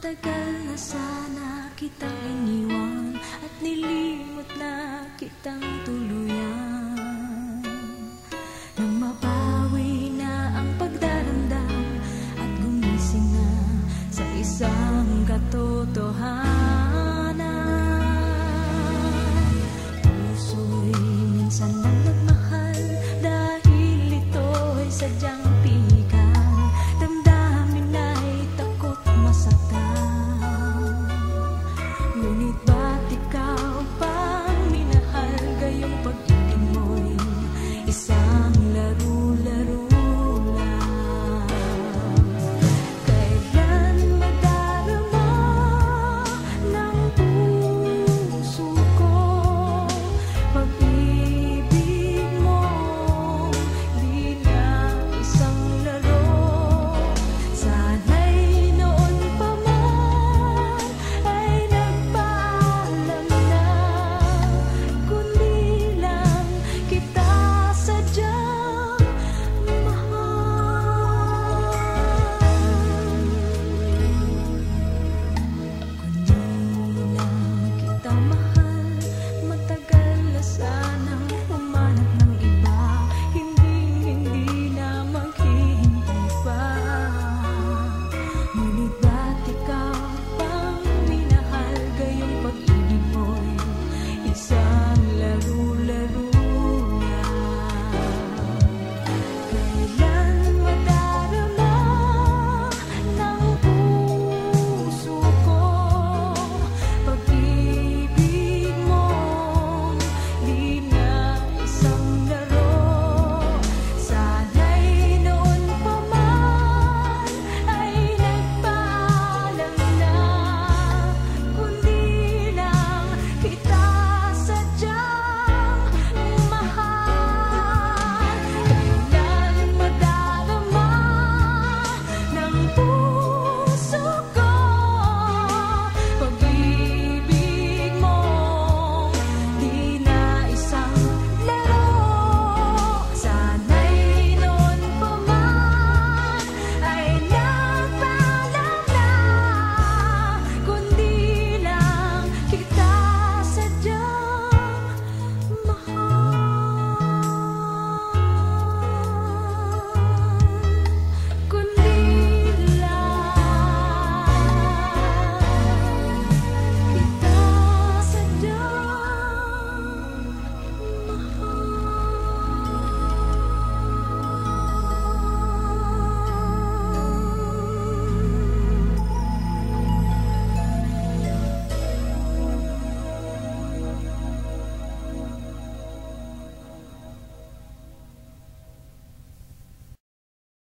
Matagal na sana kitang iniwan At nilimot na kitang tuluyan. Nang mabawi na ang pagdaramdam At gumising na sa isang katotohanan. Puso'y minsan lang nagmahal Dahil ito'y sadyang